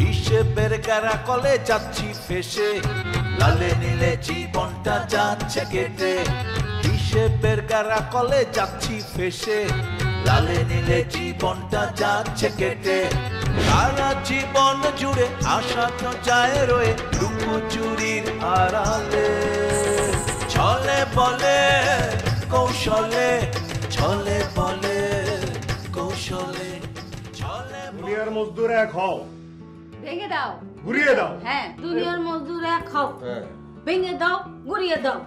হিসেবের কলে যাচ্ছি ফেসে লালে নীলে জীবনটা যাচ্ছে কেটে। হিসেবের গারা কলে যাচ্ছি ফেসে। লালে নীলে জীবনটা যাচ্ছে কেটে। সারা জীবন জুড়ে আশা তো যায় রয়ে লুকোচুরির আড়ালে। ছলে বলে কৌশলে ছলে বলে কৌশলে ছলে দুনিয়ার মজদুর এক হও। ভেঙে দাও। ঘুরিয়ে দাও। হ্যাঁ দুনিয়ার মজদুর এক খাও হ্যাঁ। ভেঙে দাও গুড়িয়ে দাও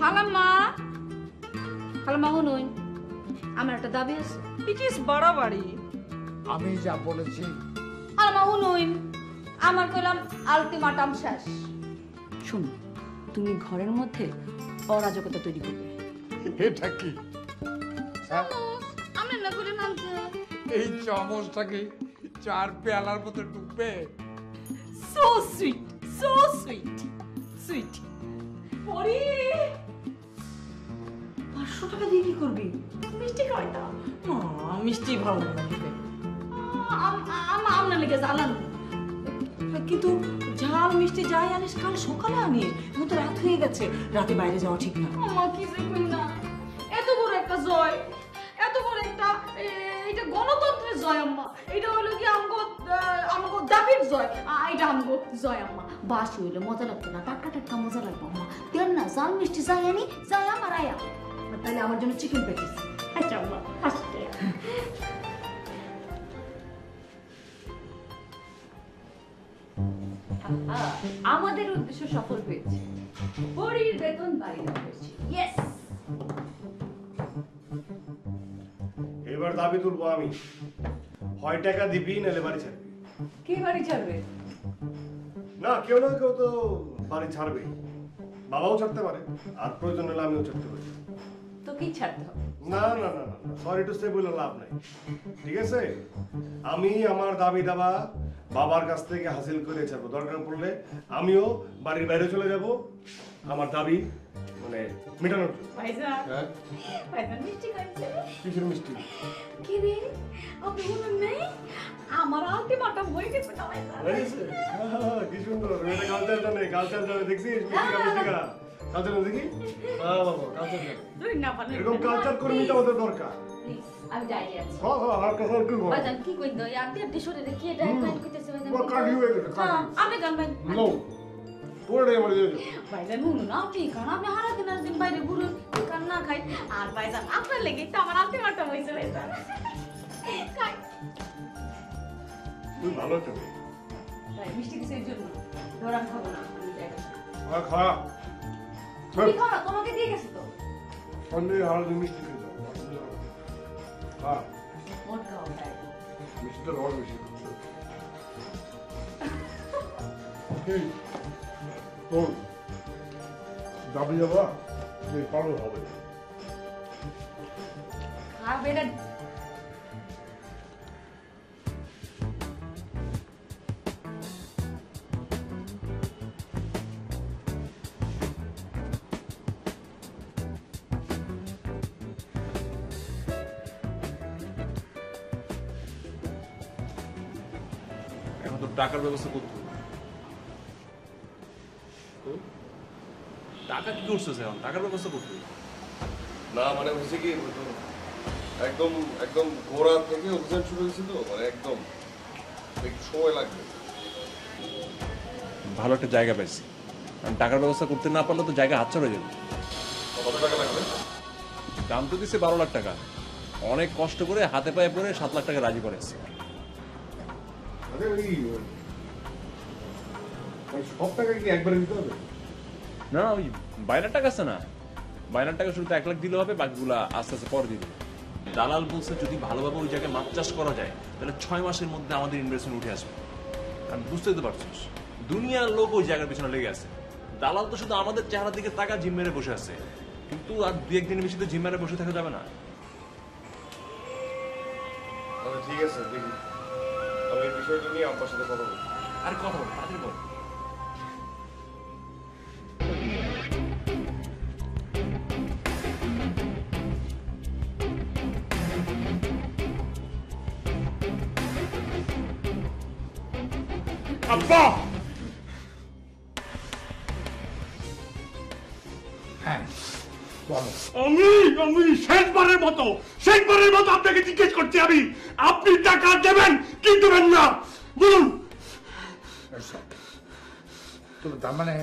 খালাম্মা খালাম্মা শুনুন আমার একটা দাবি আছে ইট ইজ বাড়াবাড়ি আমি যা বলেছি। খালাম্মা শুনুন আমার কইলাম আলটিমাটাম শেষ শুন তুমি ঘরের মধ্যে অরাজকতা তৈরি করবে এটা কি? আমি না করে নামতে এই চামচটা চার পেয়ালার মতো ডুববে? So sweet so sweet sweet. পরি পাঁচশো টাকা দিয়ে কি করবি? মিষ্টি খাওয়াই না না মিষ্টি ভালো লাগে খেতে। লেগে জ্বালান কিন্তু ঝাল মিষ্টি যাই আনিস কাল সকালে আনিস। এখন তো রাত হয়ে গেছে রাতে বাইরে যাওয়া ঠিক না। মা কি না? জয়। আ, আমগো জয় আম্মা। বাসি হইলে মজা লাগতো না টাটকা টাটকা মজা লাগবে আম্মা। দেন না জাল মিষ্টি যাই আনি যাই আমার আয়া। তাহলে আমার জন্য চিকেন পেটিস আচ্ছা আম্মা আসতে আমাদের উদ্দেশ্য সফল হয়েছে। পরীর বেতন বাড়িয়ে হয়েছে। ইয়েস এবার দাবি তুলবো আমি। হয় টাকা দিবি নাহলে বাড়ি ছাড়বি। কে বাড়ি ছাড়বে? না কেউ না কেউ তো বাড়ি ছাড়বে বাবাও ছাড়তে পারে আর প্রয়োজন হলে আমিও ছাড়তে পারি। তো কি ছাড়তে হবে। না না না না সরি টু সে বলে লাভ নাই। ঠিক আছে? আমি আমার দাবি দাবা বাবার কাছ থেকে হাসিল করে ছাড়বো। দরকার পড়লে আমিও বাড়ির বাইরে চলে যাব। আমার দাবি মানে মেটানোর হ্যাঁ? কিসের মিষ্টি? কি রে? আপনি বলেন নাই? আমার আলটিমাটাম হয়ে গেছে না ভাইজান? হয়েছে? আহ, কি সুন্দর। মেয়েটা কালচার জানে কালচার জানে দেখছিস মিষ্টিকা মিষ্টিকা কালচার দেখি? বাবা কালচার জানে দুই না পারলে। এরকম কালচার কর্মী তো আমাদের দরকার। আমি আছি হ্যাঁ আর কথা কি দই দেখি এটা কার্ডিও কার্ডিও। আমি গান পুরোটাই আমার দিয়ে দিও। ভাইজান শুনুন না আপনি কারণ আপনি হারা দিন দিন বাইরে ঘুরুন কান না খাই। আর ভাইজান আপনার লেগে তো আমার আলটিমাটাম হয়েছে ভাইজান। খাই। তুই ভালো মেয়ে। ভাই, মিষ্টি এর জন্য। ধর খাব না আমি যাই। তুমি খাও না তোমাকে দিয়ে গেছে তো। আর মিষ্টি খেয়ে খাও বেশি। তোর দাবি যাবা যে পারো হবে। এখন তো টাকার ব্যবস্থা করতে টাকা কি এখন? টাকার ব্যবস্থা করতে না মানে হচ্ছে কি একদম একদম গোড়া থেকে অভিযান শুরু হয়েছে তো মানে একদম একটু সময় লাগবে। ভালো একটা জায়গা পাইছি। কারণ টাকার ব্যবস্থা করতে না পারলে তো জায়গা হাতছাড়া হয়ে যাবে। কত টাকা লাগবে? দাম তো দিচ্ছে বারো লাখ টাকা। অনেক কষ্ট করে হাতে পায়ে পড়ে সাত লাখ টাকা রাজি করেছে। ওই ওই সব টাকা কি একবারে দিতে হবে? না না ওই বাইনার টাকা আছে না? বাইনার টাকা শুরুতে এক লাখ দিলে হবে বাকিগুলা আস্তে আস্তে পরে দিবে। দালাল বলছে যদি ভালোভাবে ওই জায়গায় মাছ চাষ করা যায় তাহলে ছয় মাসের মধ্যে আমাদের ইনভেস্টমেন্ট উঠে আসবে। কারণ বুঝতেই তো পারছিস দুনিয়ার লোক ওই জায়গার পিছনে লেগে আছে। দালাল তো শুধু আমাদের চেহারার দিকে টাকা জিম মেরে বসে আছে। কিন্তু আর দু একদিনের বেশি তো জিম মেরে বসে থাকা যাবে না। ঠিক আছে দেখি। আমি এই বিষয়টা নিয়ে আপনার সাথে কথা বলব। আর কথা বল তাড়াতাড়ি বল। আব্বা হ্যাঁ বলো আমি আমি শেষবারের মতো শেষবারের মতো আপনাকে জিজ্ঞেস করছি আমি। আপনি টাকা দেবেন কি দেবেন না? বলুন। তুমি তার মানে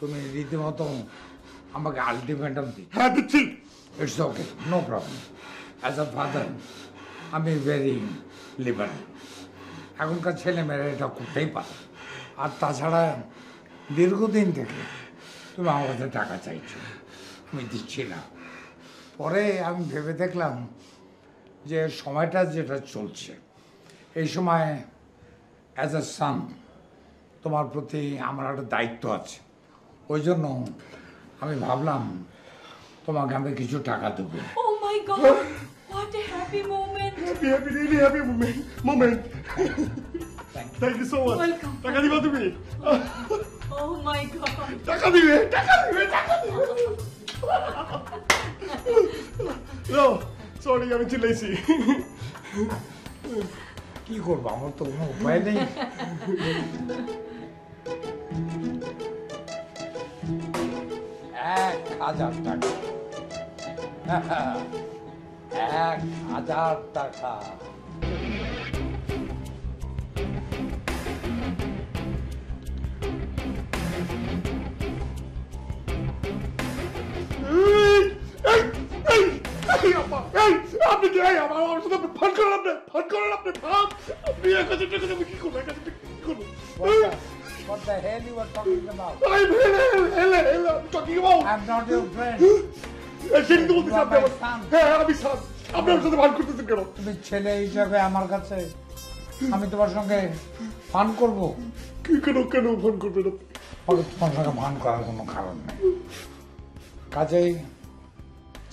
তুমি রীতিমতো আমাকে আলটিমেটাম দিচ্ছ? হ্যাঁ দিচ্ছি। It's okay no problem as a father আমি ভেরি লিবারেল এখনকার ছেলে মেয়েরা এটা করতেই পারে। আর তাছাড়া দীর্ঘদিন থেকে তুমি আমার কাছে টাকা চাইছো, আমি দিচ্ছি না। পরে আমি ভেবে দেখলাম যে সময়টা যেটা চলছে, এই সময় অ্যাজ এ সান তোমার প্রতি আমার একটা দায়িত্ব আছে। ওই জন্য আমি ভাবলাম তোমাকে আমি কিছু টাকা দেবো। Oh! Happy happy really happy moment moment thank you so much Welcome. টাকা দিবা তুমি Oh my god! টাকা দিবে টাকা দিবে টাকা দিবে নো সরি আমি চিল্লাইছি কি করব? আমার তো কোনো উপায় নেই। এক হাজার টাকা। এক হাজার টাকা আপনি আমার সাথে ফোন করেন আপনি ফোন করেন আপনি ফোন আপনি এক হাজার টাকা দেবেন কি করব এক হাজার টাকা কি করব What the, hell you are talking about? I'm hele hele hele I'm talking about I'm not your friend. এই সেদিন তো বলতেছি আপনি আমার son. আপনি আমার সাথে ভান করতেছেন কেন? তুমি ছেলে হিসাবে আমার কাছে আমি তোমার সঙ্গে ফান করব? কি কেন কেন ফোন আপনি? তোমার সঙ্গে ফান করার কোনো কারণ নেই। কাজেই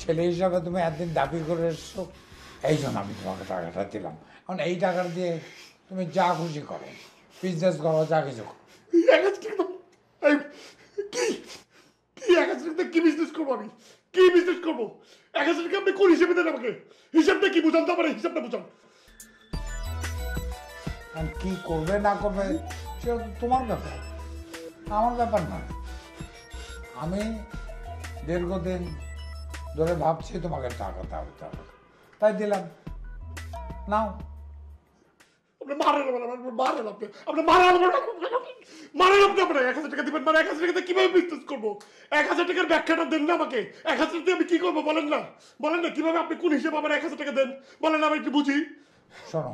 ছেলে হিসাবে তুমি একদিন দাবি করে এসছো এই জন্য আমি তোমাকে টাকাটা দিলাম। এখন এই টাকা দিয়ে তুমি যা খুশি করো বিজনেস করো যা কিছু করো। কি কি? বিজনেস করব আমি? কি বিজনেস করব? এক হাজার টাকা আপনি কোন হিসেবে দেন আমাকে? হিসাবটা কি বুঝান তো আমার, হিসাবটা বুঝান। আর কি করবে, না করবে, সেটা তো তোমার ব্যাপার। আমার ব্যাপার না আমি দীর্ঘদিন ধরে ভাবছি তোমাকে টাকা দেওয়া তাই দিলাম। নাও। আপনি মারেন আমার আমার মারেন আপনি। আপনি মারেন আমার মারেন আপনি। আপনার এক হাজার টাকা দিবেন মানে এক হাজার টাকা দিয়ে বিজনেস করব? এক হাজার টাকার ব্যাখ্যাটা দেন না আমাকে। এক হাজার টাকা আমি কি করব বলেন না? বলেন না কীভাবে আপনি কোন হিসেবে আমার এক হাজার টাকা দেন? বলেন আমি একটু বুঝি? শোনো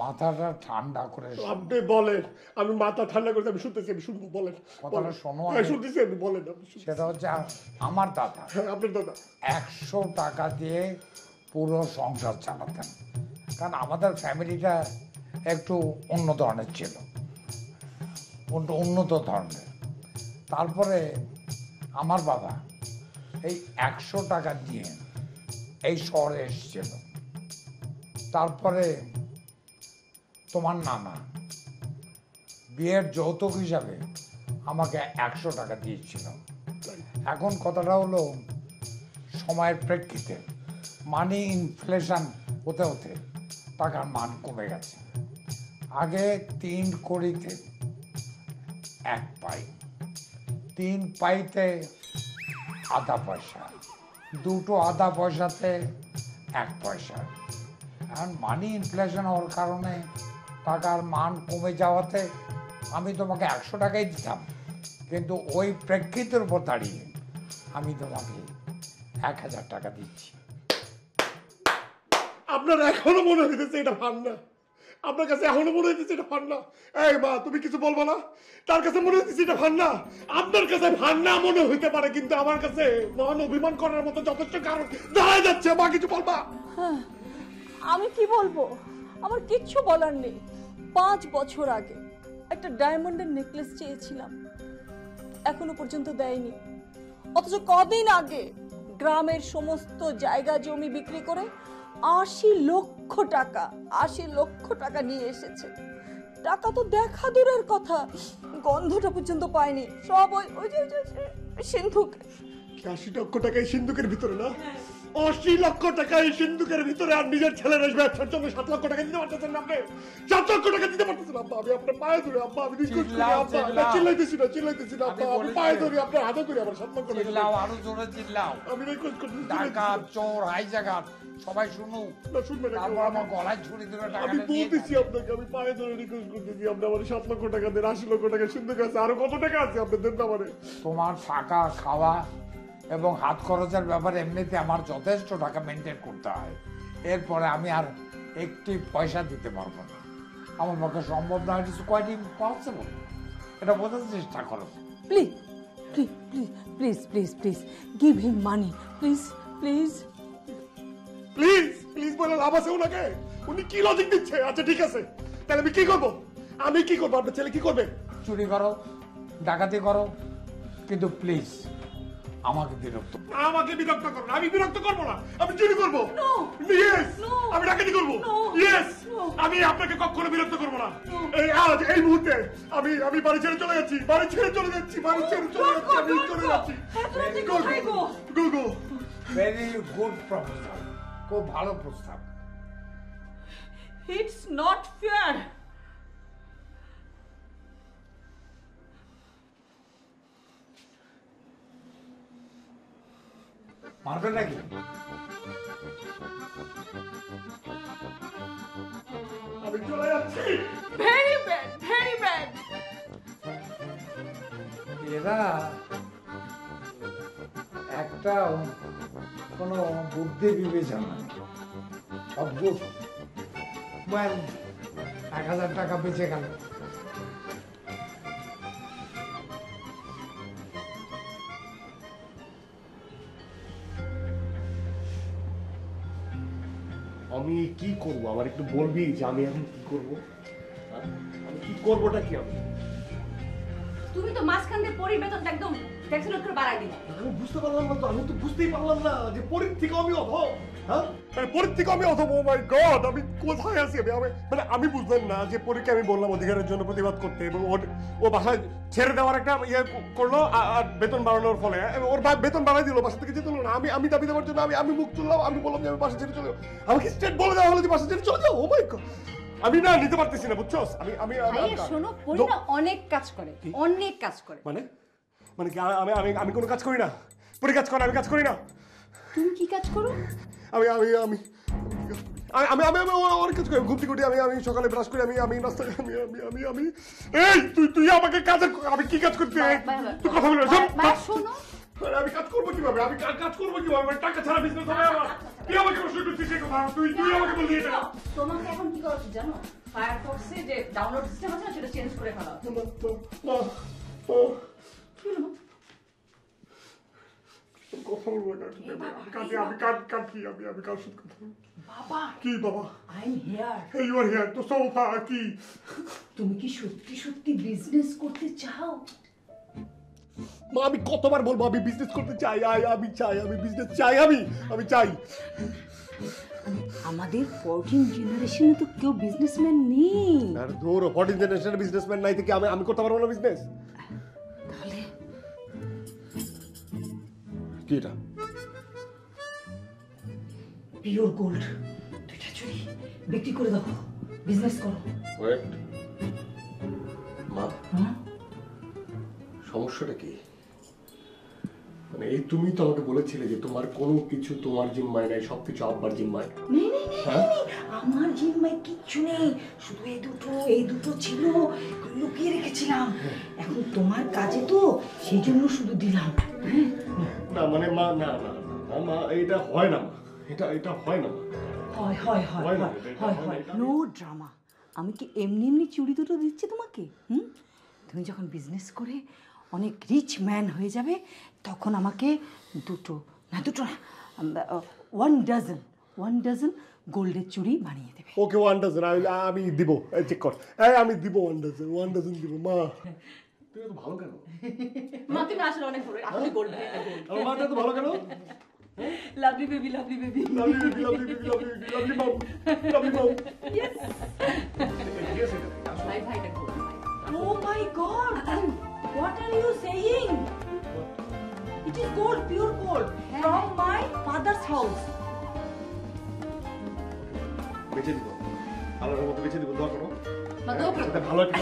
মাথাটা ঠান্ডা করে আপনি বলেন আমি মাথা ঠান্ডা করতে আমি শুনতেছি আমি শুনব বলেন। কথাটা বলেন। শোনো হ্যাঁ শুনতেছি আমি বলেন সেটা হচ্ছে আমার দাদা। হ্যাঁ আপনার দাদা। একশো টাকা দিয়ে পুরো সংসার চালাতেন। কারণ আমাদের ফ্যামিলিটা একটু অন্য ধরনের ছিল। উন্নত ধরনের। তারপরে আমার বাবা এই একশো টাকা দিয়ে এই শহরে এসেছিল। তারপরে তোমার নানা বিয়ের যৌতুক হিসাবে আমাকে একশো টাকা দিয়েছিল। এখন কথাটা হলো সময়ের প্রেক্ষিতে। মানি ইনফ্লেশন হতে হতে টাকার মান কমে গেছে। আগে তিন কড়িতে এক পাই। তিন পাইতে আধা পয়সা। দুটো আধা পয়সাতে এক পয়সা। এখন মানি ইনফ্লেশন হওয়ার কারণে টাকার মান কমে যাওয়াতে আমি তোমাকে একশো টাকাই দিতাম। কিন্তু ওই প্রেক্ষিতের উপর দাঁড়িয়ে আমি তোমাকে এক হাজার টাকা দিচ্ছি। আপনার এখনও মনে হইতেছে এটা ফান না। আপনার কাছে এখনও মনে হইতেছে এটা ফান না। এই মা, তুমি কিছু বলব না? তার কাছে মনে হইতেছে এটা ফান না। আপনার কাছে ফান না মনে হইতে পারে, কিন্তু আমার কাছে মহান অভিমান করার মতো যথেষ্ট কারণ দাঁড়ায় যাচ্ছে। মা, কিছু বলবা? আমি কি বলব? আমার কিচ্ছু বলার নেই। পাঁচ বছর আগে একটা ডায়মন্ডের নেকলেস চেয়েছিলাম। এখনও পর্যন্ত দেয়নি। অথচ কদিন আগে গ্রামের সমস্ত জায়গা জমি বিক্রি করে আশি লক্ষ টাকা আশি লক্ষ টাকা নিয়ে এসেছে। টাকা তো দেখা দূরের কথা। গন্ধটা পর্যন্ত পায়নি। সব ওই ওই যে সিন্ধুক। আশি লক্ষ টাকা সিন্ধুকের ভিতরে না? আশি লক্ষ টাকা এই সিন্ধুকের ভিতরে আর নিজের ছেলের ব্যবসার জন্য সাত লক্ষ টাকা দিতে পারতেছেন আপনি সাত লক্ষ টাকা দিতে পারতেছেন আব্বা। আমি আপনার পায়ে ধরে আব্বা আমি করি আব্বা। চিল্লাইতেছি না চিল্লাইতেছি না আব্বা। আমি পায়ে ধরি আপনার হাতে ধরি আমার সাত লক্ষ টাকা চিল্লাও আরও জোরে চিল্লাও। আমি রিকোয়েস্ট করতেছি ডাকাত চোর হাইজাগার সবাই শুনুক। না শুনবে না তারপর আমার গলায় ছুরি ধরে আমি বলতেছি আপনাকে আমি পায়ে ধরে রিকোয়েস্ট করতেছি আপনি আমার সাত লক্ষ টাকা দেন আশি লক্ষ টাকা সিন্ধুক আছে আরও কত টাকা আছে আপনি দেন না আমারে? তোমার থাকা খাওয়া এবং হাত খরচের ব্যাপারে এমনিতে আমার যথেষ্ট টাকা মেনটেন করতে হয়। এরপরে আমি আর একটি পয়সা দিতে পারব না। আমার পক্ষে সম্ভব না ইটস কোয়াইট ইম্পসিবল এটা বোঝার চেষ্টা করো। Please please please please please please give him money please please please please বলে লাভ আছে ওনাকে। উনি কি লজিক দিচ্ছে? আচ্ছা ঠিক আছে। তাহলে আমি কি করব? আমি কি করব? আপনার ছেলে কি করবে? চুরি করো ডাকাতি করো কিন্তু প্লিজ আমাকে বিরক্ত আমাকে বিরক্ত করো না, আমি বিরক্ত করব না। আমি চুরি করব. ইয়েস আমি ডাকাতি করব। ইয়েস আমি আপনাকে কখনো বিরক্ত করব না। এই আজ এই মুহূর্তে আমি আমি বাড়ি ছেড়ে চলে যাচ্ছি বাড়ি ছেড়ে চলে যাচ্ছি বাড়ি ছেড়ে চলে যাচ্ছি আমি চলে যাচ্ছি। এত রাতে কোথায় গো? Go go very good proposal খুব ভালো প্রস্তাব। ইটস নট ফেয়ার মারবে নাকি? আমি চলে যাচ্ছি। ভেরি ব্যাড ভেরি ব্যাড এরা একটা কোনো বুদ্ধি বিবেচনা ওয়েল এক হাজার টাকা বেঁচে গেল। আমি কি করব? আমার একটু বলবি যে আমি এখন কি করব? হ্যাঁ? আমি কি করবটা কি আমি? তুমি তো মাঝখান দিয়ে পরি বেতন একদম ট্যাক্সি করে বাড়াই দিলে। আমি বুঝতে পারলাম না তো আমি তো বুঝতেই পারলাম না যে পরীর থেকে আমি অভাব হ্যাঁ? মানে থেকে আমি অথবা ও মাই গড আমি কোথায় আছি? আমি মানে আমি বুঝলাম না যে পরীকে আমি বললাম অধিকারের জন্য প্রতিবাদ করতে এবং ওর ও বাসায় ছেড়ে দেওয়ার একটা ইয়ে করল আর বেতন বাড়ানোর ফলে। ওর বা- বেতন বাড়াই দিল বাসা থেকে যেতে না। আমি আমি দাবি দেওয়ার জন্য আমি আমি মুখ তুললাম আমি বললাম যে আমি বাসা ছেড়ে চলে যাব আমাকে স্টেট বলে দেওয়া হলো যে বাসা ছেড়ে চলে যাও। ও মাই গড আমি না নিতে পারতেছি না বুঝছ? আমি আমি শোনো পরি অনেক কাজ করে অনেক কাজ করে। মানে? মানে আমি আমি আমি কোনো কাজ করি না? পরি কাজ করে আমি কাজ করি না। তুমি কি কাজ করো? আমি আমি আমি। আমি আমি আমি ও- অনেক কাজ করি। ঘুমটি ঘুটি আমি আমি সকালে ব্রাশ করি আমি আমি নাস্তা আমি আমি আমি আমি। এই তুই তুই আমাকে কাজের আমি কি কাজ করতে তুই কথা বলবি না, শোন। আমি কাজ করব কীভাবে? আমি কাজ করব কীভাবে? আমার টাকা ছাড়া বিজনেস হবে আমার। তুই আমাকে প্রশ্ন করছিস সেই কথা। তুই তুই আমাকে বললি এটা। তোমাকে এখন কি করা উচিত জানো? ফায়ারফক্সে যে ডাউনলোড সিস্টেম আছে সেটা চেঞ্জ করে ফেলা। না, না। কথা বলব না কাকি, আমি- আমি কাকি আমি আমি আমি কার সাথে কথা বাবা কি বাবা আই এম হিয়ার এই ইউ আর হিয়ার তো সোফা কি তুমি কি সত্যি সত্যি বিজনেস করতে চাও? মা আমি কতবার বলব আমি বিজনেস করতে চাই আই আমি চাই আমি বিজনেস চাই আমি আমি চাই। আমাদের ফোরটিন জেনারেশনে তো কেউ বিজনেসম্যান নেই। আর ধরো ফর্টিন জেনারেশনের বিজনেসম্যান নাই থেকে আমি আমি করতে পারব না বিজনেস কি এটা পিওর গোল্ড দুইটা চুরি বিক্রি করে দাও। বিজনেস করো। ওয়েট মা হ্যাঁ সমস্যাটা কি? মানে এই তুমি তো আমাকে বলেছিলে যে তোমার কোনো কিছু তোমার জিম্মায় নাই সবকিছু আব্বার জিম্মায় হ্যাঁ? আমার জিম্মায় কিচ্ছু নেই। শুধু এই দুটো এই দুটো ছিল লুকিয়ে রেখেছিলাম। এখন তোমার কাজে তো সেই জন্য শুধু দিলাম। হ্যাঁ? না মানে মা না না না, মা এটা হয় না মা। এটা এটা হয় না হয় হয় হয় হয় হয় হয় না, ড্রামা আমি কি এমনি এমনি চুড়ি দুটো দিচ্ছি তোমাকে? হুম? তুমি যখন বিজনেস করে অনেক রিচ ম্যান হয়ে যাবে তখন আমাকে দুটো না দুটো না ওয়ান ডাজন ওয়ান ডাজন গোল্ডের চুড়ি বানিয়ে দেবে। ওকে ওয়ান ডাজন আমি দিব চেক কর। আমি দিব ওয়ান ডাজন ওয়ান ডাজন দিব মা। তুই এত ভালো কেন? মা তুমি আসলে অনেক বড় আসলে গোল্ড আমার মাটা এত ভালো কেন? Lovely baby lovely baby lovely baby lovely baby lovely baby lovely বাবু লাভলি ঠিক আছে ভাই ভাইটা gold oh my god what are you saying it is gold pure gold from my father's house বেঁচে দিব আল্লাহর মতো বেঁচে দিব দোয়া করো। ভালো একটা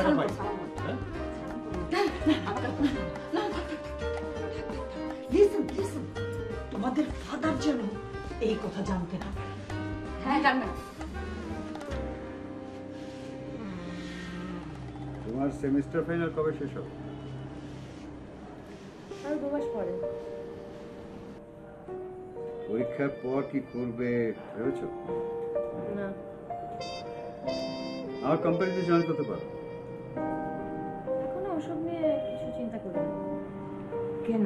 লিসন লিসন তোমাদের ফাদার যেন এই কথা জানতে না হ্যাঁ তোমার সেমিস্টার ফাইনাল কবে শেষ হবে? আর দু মাস পরে। পরীক্ষার পর কি করবে ভেবেছো? না। আমার কোম্পানিতে জয়েন করতে পারো। ওসব নিয়ে কিছু চিন্তা করি না কেন?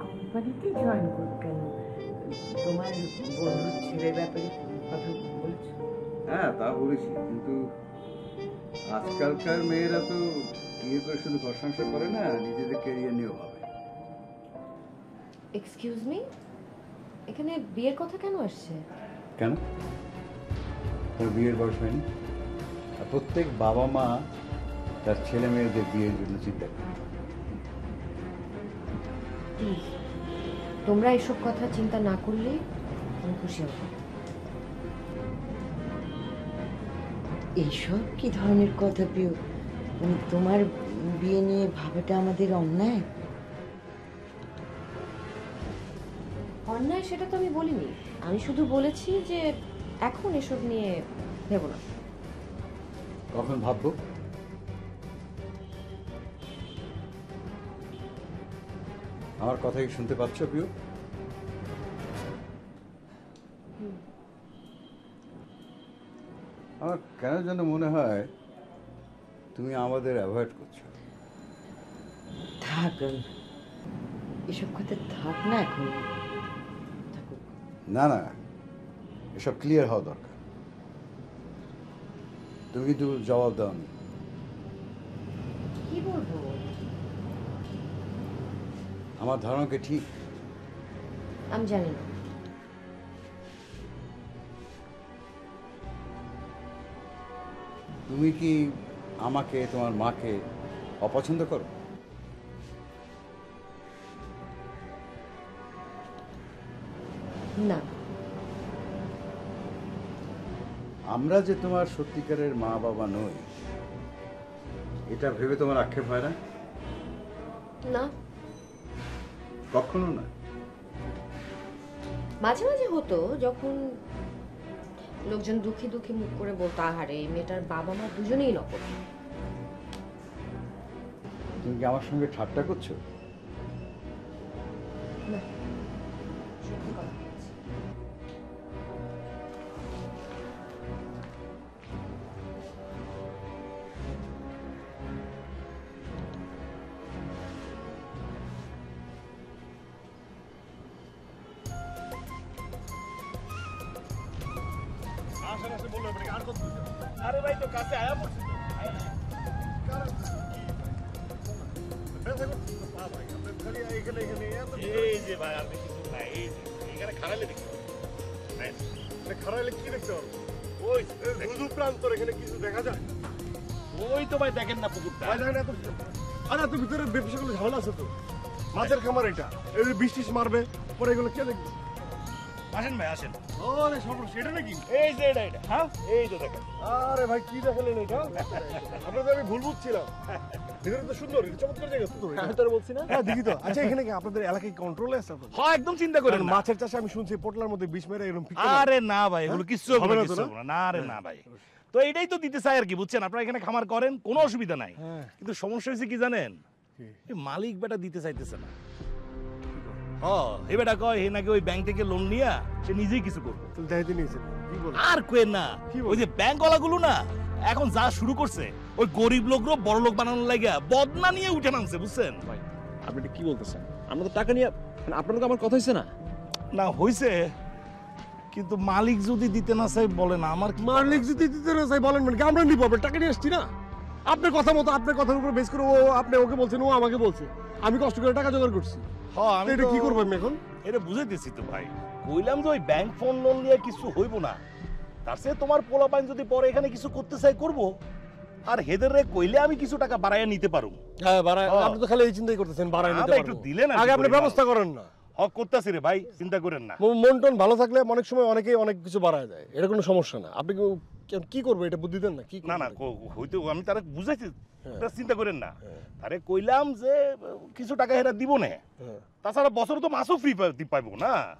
কোম্পানিতে জয়েন কর কেন? তোমার বন্ধুর ছেলের ব্যাপারে কথা বলেছ। হ্যাঁ তা বলেছি কিন্তু আজকালকার মেয়েরা তো বিয়ে করে শুধু ঘর সংসার করে না নিজেদের ক্যারিয়ার নিয়েও ভাবে। এক্সকিউজ মি এখানে বিয়ের কথা কেন আসছে? কেন? তোর বিয়ের বয়স হয়নি। আর প্রত্যেক বাবা মা তার ছেলে মেয়েদের বিয়ের জন্য চিন্তা করে। তোমরা এসব কথা চিন্তা না করলে আমি খুশি হব। এইসব কি ধরনের কথা প্রিয়? মানে তোমার বিয়ে নিয়ে ভাবাটা আমাদের অন্যায়? অন্যায় সেটা তো আমি বলিনি। আমি শুধু বলেছি যে এখন এসব নিয়ে ভেবো না। কখন ভাববো? আমার কথা কি শুনতে পাচ্ছ প্রিয়? আমার কেন যেন মনে হয় তুমি আমাদের অ্যাভয়েড করছ। থাক এসব কথা থাক না এখন। না না এসব ক্লিয়ার হওয়া দরকার। তুমি কিন্তু জবাব দাও দাওনি কি বলব আমার ধারণা কি ঠিক আমি জানি না। তুমি কি আমাকে তোমার মাকে অপছন্দ করো? না। আমরা যে তোমার সত্যিকারের মা বাবা নই এটা ভেবে তোমার আক্ষেপ হয় না? না। কখনো না। মাঝে মাঝে হতো যখন লোকজন দুঃখী দুঃখী মুখ করে বলতো আহারে মেয়েটার বাবা মা দুজনেই নকল। তুমি কি আমার সঙ্গে ঠাট্টা করছ? আরে ভাই তো কাছে আয়া পড়ছে এই যে ভাই আপনি কিছু নাই এই যে এখানে খারাইলে দেখি। খারাইলে কি দেখতে ওই প্রান্তর এখানে কিছু দেখা যায়? ওই তো ভাই দেখেন না পুকুরটা। ভাই দেখেন এত আরে এত ভিতরে ঝামেলা আছে তো। মাছের খামার এটা। এই বৃষ্টি মারবে পরে এগুলো কে দেখবে? আসেন ভাই আসেন। আরে সর্বনাশ এটা নাকি? এই যে এটা এটা। হ্যাঁ? এই তো দেখেন। আরে ভাই কি দেখালেন এটা? আপনাদের আমি ভুল বুঝছিলাম। ভিতরে তো সুন্দর চমৎকার জায়গা তো আমি বলছি না। হ্যাঁ দেখি তো। আচ্ছা এখানে কি আপনাদের এলাকায় কন্ট্রোলে আছে আপনাদের? হ্যাঁ একদম চিন্তা করেন মাছের চাষে আমি শুনছি পোটলার মধ্যে বিষ মেরে এরকম আরে না ভাই এগুলো হবে হবে না না? আরে ভাই। তো এটাই তো দিতে চাই আর কি বুঝছেন? আপনারা এখানে খামার করেন কোনো অসুবিধা নাই। কিন্তু সমস্যা হয়েছে কি জানেন? মালিক বেটা দিতে চাইতেছে না। ও এই বেটা কয় হে নাকি ওই ব্যাংক থেকে লোন নিয়া সে নিজেই কিছু করবে। দায়িত্ব নিয়েছেন কি বলেন আর কোয়েন না ওই যে ব্যাংকগুলো না এখন যা শুরু করছে ওই গরিব লোকরও বড় লোক বানানোর লাগা বদনা নিয়ে উঠে নামছে বুঝছেন? ভাই আপনি এটা কি বলতেছেন? আমরা তো টাকা নিয়ে মানে আপনার তো আমার কথা হয়েছে না? না হইছে কিন্তু মালিক যদি দিতে না চাই বলে না আমার কি মালিক যদি দিতে না চাই বলেন মানে কি? আমরা নিবো আমরা টাকা নিয়ে আসছি না? আপনার কথা মতো আপনার কথার উপর বেস করে ও আপনি ওকে বলছেন ও আমাকে বলছে। আমি কষ্ট করে টাকা জোগাড় করছি। হ্যাঁ আমি এটা কি করব আমি এখন? এটা বুঝাইতেছি তো ভাই। কইলাম যে ওই ব্যাংক ফোন লোন নিয়ে কিছু হইব না। তার চেয়ে তোমার পোলা পাইন যদি পরে এখানে কিছু করতে চাই করব আর হেদের রে কইলে আমি কিছু টাকা বাড়াইয়া নিতে পারুম হ্যাঁ বাড়ায়। আপনি তো খালি এই চিন্তাই করতেছেন বাড়ায় নিতে পারব। একটু দিলেন আগে আপনি ব্যবস্থা করেন না। হক করতেছি রে ভাই চিন্তা করেন না। মন টন ভালো থাকলে অনেক সময় অনেকেই অনেক কিছু বাড়ায় যায় এটা কোনো সমস্যা না। আপনি কি- করব? এটা বুদ্ধি দেন না কি না না হইতে আমি তারা বুঝাইছি। হ্যাঁ। চিন্তা করেন না। আরে কইলাম যে কিছু টাকা হেরা দিব না। হ্যাঁ। তাছাড়া বছর তো মাসও ফ্রি পাইবো না।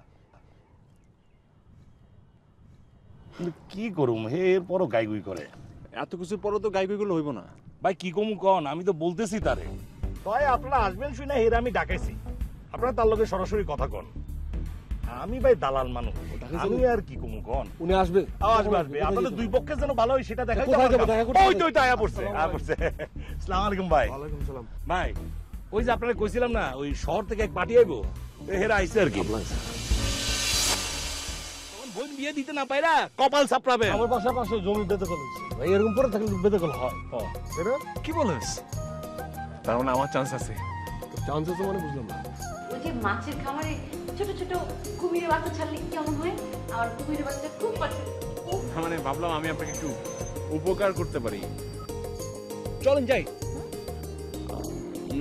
কি করুম? হে এরপরও গাইগুই করে। এত কিছুর পরও তো গাইগুলো হইব না। ভাই কি কমু কন? আমি তো বলতেছি তারে। ভাই আপনারা আসবেন শুনে হের আমি ডাকাইছি। আপনারা তার লগে সরাসরি কথা কন। আমি ভাই দালাল মানুষ। আমি আর কি কমু কন? উনি আসবে। আসবে আসবে। আপনাদের দুই যেন ভালো হয় সেটা দেখাই ওই তো ওই তো আয়া পড়ছে আয়া পড়ছে। আসসালামু আলাইকুম ভাই। ওয়ালাইকুম সালাম। ভাই ওই যে আপনারা কইছিলাম না ওই শহর থেকে এক পার্টি আইবো হেরা আইছে আর কি। বোন বিয়ে দিতে না পাইরা কপাল সাপড়াবে আমার বাসার পাশে জমি বেঁধে কল ভাই এরকম পরে থাকলে বেঁধে কল হয়। কি বলিস তার মানে আমার চান্স আছে। চান্স আছে মানে বুঝলাম না। ওই যে মাছের খামারে ছোট ছোট কুমিরের বাচ্চা ছাড়লে কেমন হয়? আমার কুমিরের বাচ্চা খুব পছন্দ। মানে ভাবলাম আমি আপনাকে একটু উপকার করতে পারি। চলেন যাই।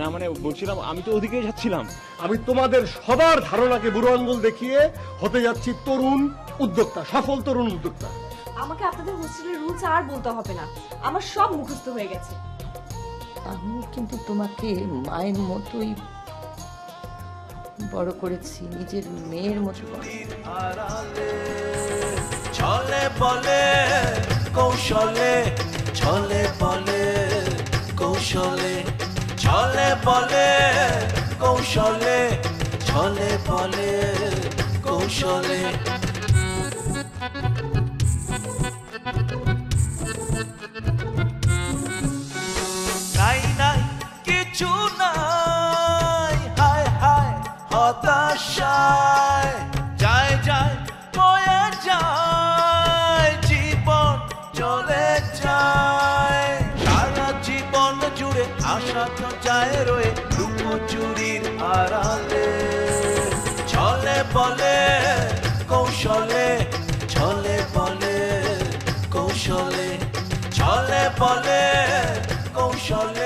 না মানে বলছিলাম আমি তো ওদিকে যাচ্ছিলাম। আমি তোমাদের সবার ধারণাকে বুড়ো আঙ্গুল দেখিয়ে হতে যাচ্ছি তরুণ উদ্যোক্তা সফল তরুণ উদ্যোক্তা। আমাকে আপনাদের হোস্টেলের রুলস আর বলতে হবে না। আমার সব মুখস্থ হয়ে গেছে। আমি কিন্তু তোমাকে মায়ের মতোই বড় করেছি, নিজের মেয়ের মতো ছলে বলে, কৌশলে, ছলে বলে, কৌশলে। ছলে বলে, কৌশলে, ছলে বলে, কৌশলে। বলে